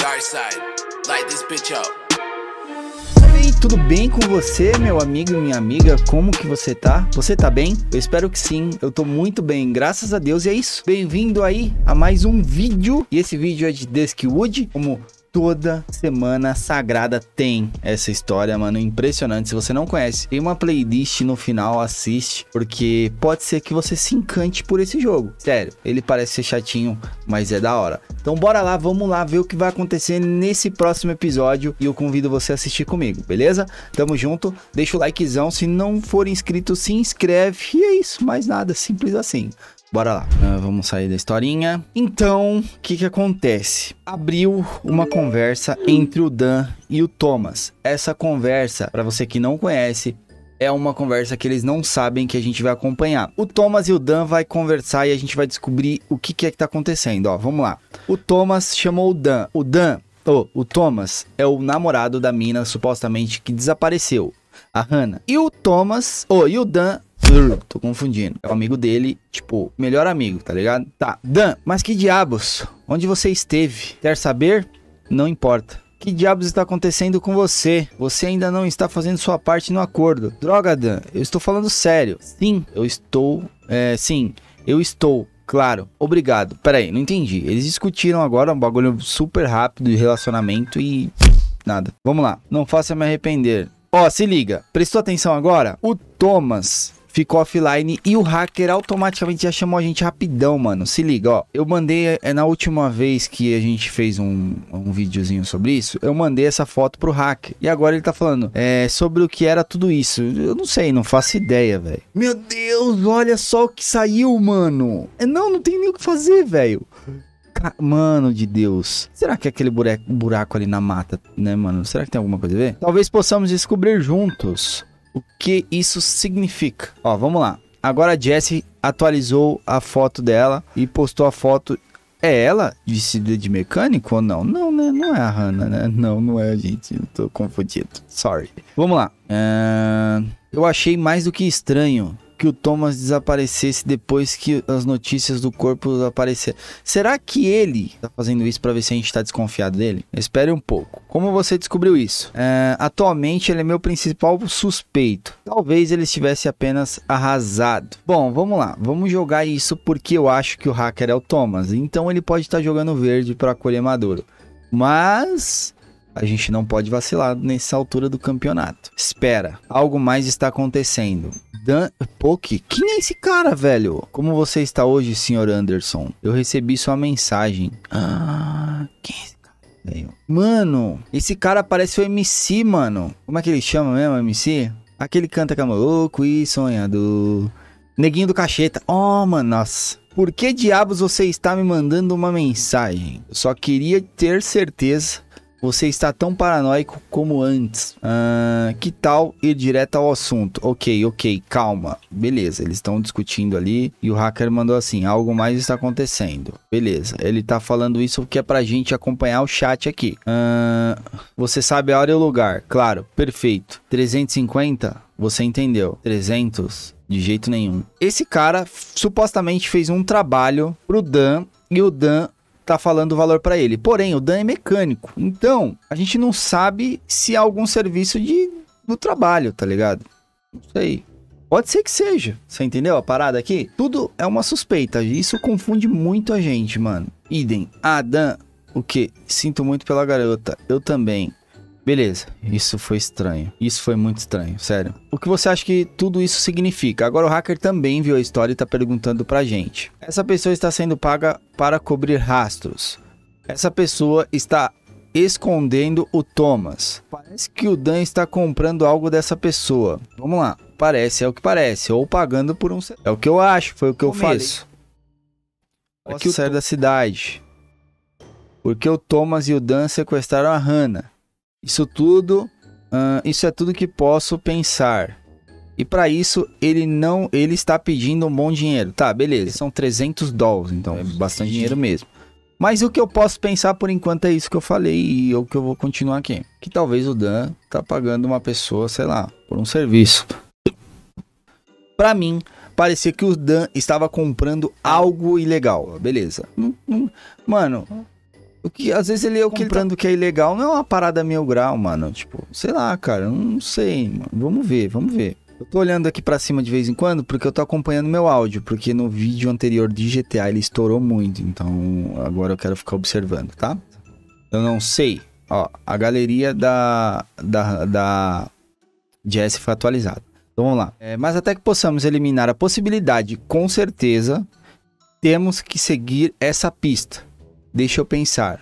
Dark side, light this bitch up. Oi, tudo bem com você, meu amigo e minha amiga? Como que você tá? Você tá bem? Eu espero que sim. Eu tô muito bem, graças a Deus. E é isso. Bem-vindo aí a mais um vídeo. E esse vídeo é de Duskwood, como toda semana sagrada tem essa história, mano, impressionante. Se você não conhece, tem uma playlist no final, assiste, porque pode ser que você se encante por esse jogo. Sério, ele parece ser chatinho, mas é da hora. Então bora lá, vamos lá ver o que vai acontecer nesse próximo episódio e eu convido você a assistir comigo, beleza? Tamo junto, deixa o likezão, se não for inscrito, se inscreve e é isso, mais nada, simples assim. Bora lá, uh, vamos sair da historinha. Então, o que que acontece? Abriu uma conversa entre o Dan e o Thomas. Essa conversa, para você que não conhece, é uma conversa que eles não sabem que a gente vai acompanhar. O Thomas e o Dan vai conversar e a gente vai descobrir o que, que é que tá acontecendo. Ó, vamos lá. O Thomas chamou o Dan. O Dan, oh, o Thomas é o namorado da mina supostamente que desapareceu, a Hannah. E o Thomas, oh, e o Dan Tô confundindo. É o amigo dele, tipo, melhor amigo, tá ligado? Tá. Dan, mas que diabos? Onde você esteve? Quer saber? Não importa. Que diabos está acontecendo com você? Você ainda não está fazendo sua parte no acordo. Droga, Dan, eu estou falando sério. Sim, eu estou. É, sim, eu estou. Claro, obrigado. Peraí, não entendi. Eles discutiram agora um bagulho super rápido de relacionamento e. Nada. Vamos lá. Não faça me arrepender. Ó, se liga. Prestou atenção agora? O Thomas ficou offline e o hacker automaticamente já chamou a gente rapidão, mano. Se liga, ó. Eu mandei, é na última vez que a gente fez um, um videozinho sobre isso, eu mandei essa foto pro hacker. E agora ele tá falando é, sobre o que era tudo isso. Eu não sei, não faço ideia, velho. Meu Deus, olha só o que saiu, mano. É, não, não tem nem o que fazer, velho. Mano de Deus. Será que é aquele buraco, buraco ali na mata, né, mano? Será que tem alguma coisa a ver? Talvez possamos descobrir juntos o que isso significa. Ó, vamos lá. Agora a Jessie atualizou a foto dela e postou a foto. É ela vestida de mecânico ou não? Não, né? Não é a Hannah, né? Não, não é, gente. Eu tô confundido. Sorry. Vamos lá. Uh... Eu achei mais do que estranho que o Thomas desaparecesse depois que as notícias do corpo apareceram. Será que ele tá fazendo isso para ver se a gente tá desconfiado dele? Espere um pouco. Como você descobriu isso? É, atualmente ele é meu principal suspeito. Talvez ele estivesse apenas arrasado. Bom, vamos lá. Vamos jogar isso porque eu acho que o hacker é o Thomas. Então ele pode estar tá jogando verde para acolher Maduro. Mas a gente não pode vacilar nessa altura do campeonato. Espera, algo mais está acontecendo. Dan Poke? Quem é esse cara, velho? Como você está hoje, senhor Anderson? Eu recebi sua mensagem. Ah, quem é esse cara? Mano, esse cara parece o MC, mano. Como é que ele chama mesmo, MC? Aquele canta que é louco e sonhador. Neguinho do cacheta. Oh, mano, nossa. Por que diabos você está me mandando uma mensagem? Eu só queria ter certeza você está tão paranoico como antes. Uh, que tal ir direto ao assunto? Ok, ok, calma. Beleza, eles estão discutindo ali e o hacker mandou assim: algo mais está acontecendo. Beleza, ele está falando isso porque é pra gente acompanhar o chat aqui. Uh, você sabe a hora e o lugar? Claro, perfeito. 350? Você entendeu. 300? De jeito nenhum. Esse cara supostamente fez um trabalho pro Dan e o Dan tá falando o valor para ele. Porém, o Dan é mecânico. Então, a gente não sabe se há algum serviço de do trabalho, tá ligado? Não sei. Pode ser que seja. Você entendeu a parada aqui? Tudo é uma suspeita. Isso confunde muito a gente, mano. Idem. Ah, Dan, o que? Sinto muito pela garota. Eu também. Beleza, isso foi estranho. Isso foi muito estranho, sério. O que você acha que tudo isso significa? Agora o hacker também viu a história e tá perguntando pra gente. Essa pessoa está sendo paga para cobrir rastros. Essa pessoa está escondendo o Thomas. Parece que o Dan está comprando algo dessa pessoa. Vamos lá. Parece, é o que parece. Ou pagando por um... É o que eu acho, foi o que eu fiz. Posso sair da cidade. Porque o Thomas e o Dan sequestraram a Hannah. Isso tudo, uh, isso é tudo que posso pensar. E para isso ele não, ele está pedindo um bom dinheiro. Tá, beleza. São 300 dólares, então é bastante dinheiro mesmo. Mas o que eu posso pensar por enquanto é isso que eu falei e o que eu vou continuar aqui. Que talvez o Dan tá pagando uma pessoa, sei lá, por um serviço. Para mim, parecia que o Dan estava comprando algo ilegal. Beleza. Hum, hum. Mano, O que às vezes ele é comprando que é ilegal não é uma parada mil grau, mano. Tipo, sei lá, cara, eu não sei, mano. Vamos ver, vamos ver. Eu tô olhando aqui pra cima de vez em quando porque eu tô acompanhando meu áudio, porque no vídeo anterior de GTA ele estourou muito, então agora eu quero ficar observando, tá? Eu não sei. Ó, a galeria da da da Jess foi atualizada. Então vamos lá. É, mas até que possamos eliminar a possibilidade, com certeza, temos que seguir essa pista. Deixa eu pensar.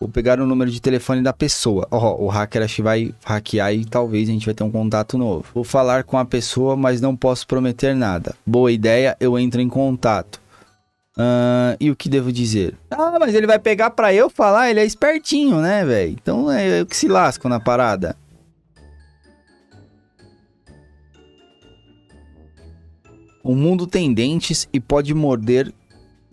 Vou pegar o número de telefone da pessoa. Oh, o hacker acho que vai hackear e talvez a gente vai ter um contato novo. Vou falar com a pessoa, mas não posso prometer nada. Boa ideia, eu entro em contato. Uh, e o que devo dizer? Ah, mas ele vai pegar pra eu falar, ele é espertinho, né, velho? Então é eu que se lasco na parada. O mundo tem dentes e pode morder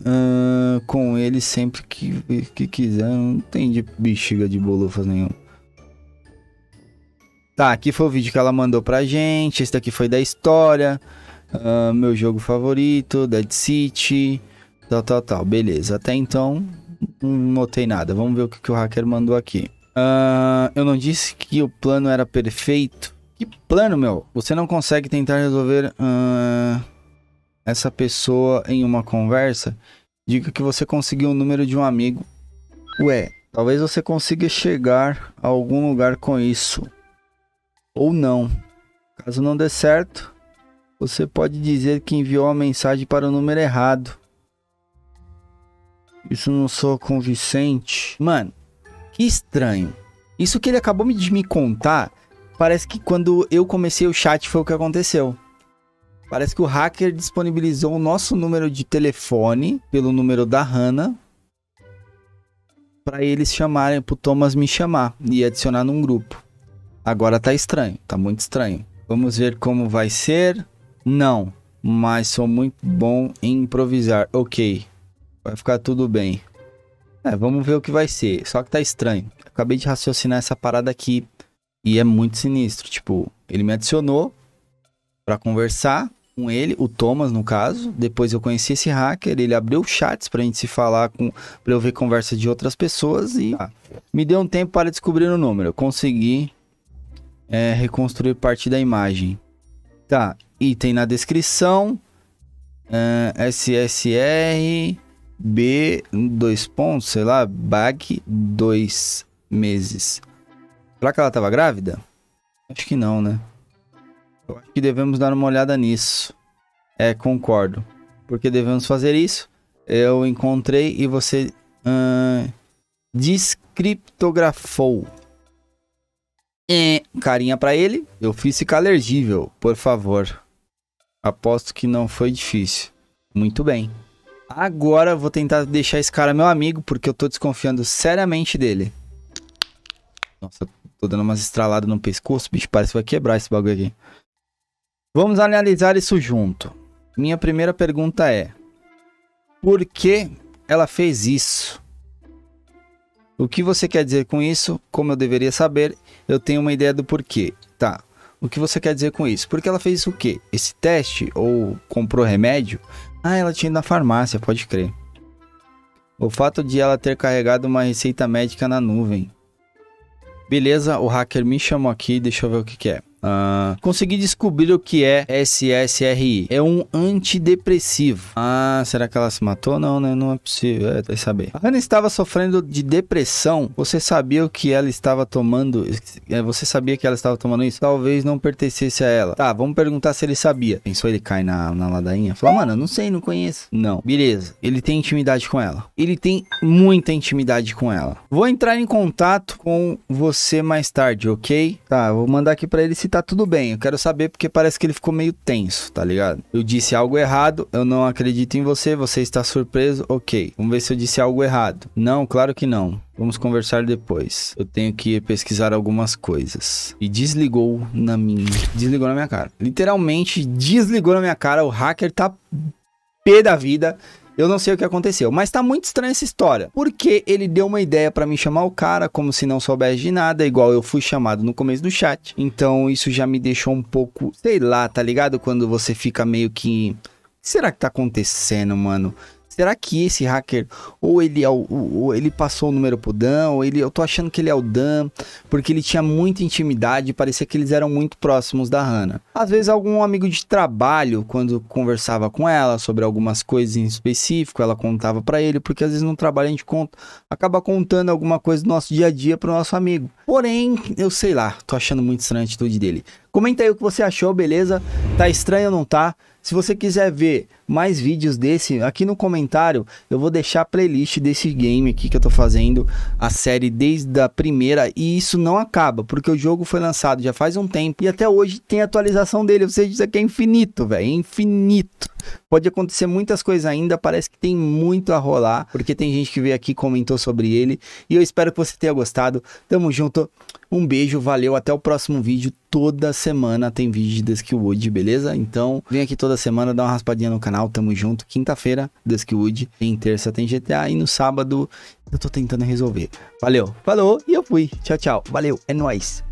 uh, com ele sempre que, que quiser. Não tem de bexiga de bolufas nenhum. Tá, aqui foi o vídeo que ela mandou pra gente. Esse daqui foi da história. Uh, meu jogo favorito, Dead City. Tal, tal, tal. Beleza. Até então, não notei nada. Vamos ver o que, que o hacker mandou aqui. Uh, eu não disse que o plano era perfeito. Que plano, meu? Você não consegue tentar resolver. Uh essa pessoa em uma conversa, diga que você conseguiu o número de um amigo. Ué, talvez você consiga chegar a algum lugar com isso. Ou não. Caso não dê certo, você pode dizer que enviou a mensagem para o número errado. Isso não sou convincente. Mano, que estranho. Isso que ele acabou de me contar, parece que quando eu comecei o chat foi o que aconteceu. Parece que o hacker disponibilizou o nosso número de telefone pelo número da Hannah para eles chamarem, pro Thomas me chamar e adicionar num grupo. Agora tá estranho, tá muito estranho. Vamos ver como vai ser. Não, mas sou muito bom em improvisar. Ok, vai ficar tudo bem. É, vamos ver o que vai ser. Só que tá estranho. Acabei de raciocinar essa parada aqui e é muito sinistro. Tipo, ele me adicionou para conversar com ele, o Thomas no caso. Depois eu conheci esse hacker, ele abriu chats pra gente se falar com, para eu ver conversa de outras pessoas e ah, me deu um tempo para descobrir o número. Eu consegui é, reconstruir parte da imagem. Tá, item na descrição. É, SSR B dois pontos, sei lá, bag dois meses. Será que ela tava grávida? Acho que não, né? Eu acho que devemos dar uma olhada nisso. É, concordo. Porque devemos fazer isso. Eu encontrei e você uh, descriptografou. É, carinha para ele. Eu fiz ficar legível, por favor. Aposto que não foi difícil. Muito bem. Agora vou tentar deixar esse cara meu amigo, porque eu tô desconfiando seriamente dele. Nossa, tô dando umas estraladas no pescoço, bicho, parece que vai quebrar esse bagulho aqui. Vamos analisar isso junto. Minha primeira pergunta é: por que ela fez isso? O que você quer dizer com isso? Como eu deveria saber, eu tenho uma ideia do porquê. Tá. O que você quer dizer com isso? Porque ela fez o quê? Esse teste ou comprou remédio? Ah, ela tinha ido na farmácia, pode crer. O fato de ela ter carregado uma receita médica na nuvem. Beleza, o hacker me chamou aqui, deixa eu ver o que, que é. Uh, consegui descobrir o que é SSRI. É um antidepressivo. Ah, será que ela se matou? Não, né? Não é possível. É, vai saber. A Ana estava sofrendo de depressão. Você sabia o que ela estava tomando? É, você sabia que ela estava tomando isso? Talvez não pertencesse a ela. Tá, vamos perguntar se ele sabia. Pensou ele cai na, na ladainha? Fala, mano, não sei, não conheço. Não. Beleza. Ele tem intimidade com ela. Ele tem muita intimidade com ela. Vou entrar em contato com você mais tarde, ok? Tá, vou mandar aqui para ele se tá tudo bem. Eu quero saber porque parece que ele ficou meio tenso, tá ligado? Eu disse algo errado, eu não acredito em você, você está surpreso, ok. Vamos ver se eu disse algo errado. Não, claro que não. Vamos conversar depois. Eu tenho que pesquisar algumas coisas. E desligou na minha. Desligou na minha cara. Literalmente desligou na minha cara. O hacker tá pé da vida. Eu não sei o que aconteceu, mas tá muito estranha essa história. Porque ele deu uma ideia para me chamar o cara como se não soubesse de nada, igual eu fui chamado no começo do chat. Então isso já me deixou um pouco, sei lá, tá ligado? Quando você fica meio que será que tá acontecendo, mano? Será que esse hacker, ou ele, é o, ou ele passou o número pro Dan, ou ele, eu tô achando que ele é o Dan, porque ele tinha muita intimidade, parecia que eles eram muito próximos da Hannah. Às vezes algum amigo de trabalho, quando conversava com ela sobre algumas coisas em específico, ela contava para ele, porque às vezes no trabalho a gente conta, acaba contando alguma coisa do nosso dia a dia pro nosso amigo. Porém, eu sei lá, tô achando muito estranha a atitude dele. Comenta aí o que você achou, beleza? Tá estranho ou não tá? Se você quiser ver mais vídeos desse, aqui no comentário eu vou deixar a playlist desse game aqui que eu tô fazendo a série desde a primeira e isso não acaba, porque o jogo foi lançado já faz um tempo e até hoje tem atualização dele, ou seja, isso aqui é infinito, velho, é infinito. Pode acontecer muitas coisas ainda, parece que tem muito a rolar, porque tem gente que veio aqui comentou sobre ele e eu espero que você tenha gostado. Tamo junto. Um beijo, valeu, até o próximo vídeo. Toda semana tem vídeo de Duskwood, beleza? Então, vem aqui toda semana, dá uma raspadinha no canal, tamo junto. Quinta-feira, Duskwood, em terça tem GTA e no sábado eu tô tentando resolver. Valeu, falou e eu fui. Tchau, tchau. Valeu, é nóis.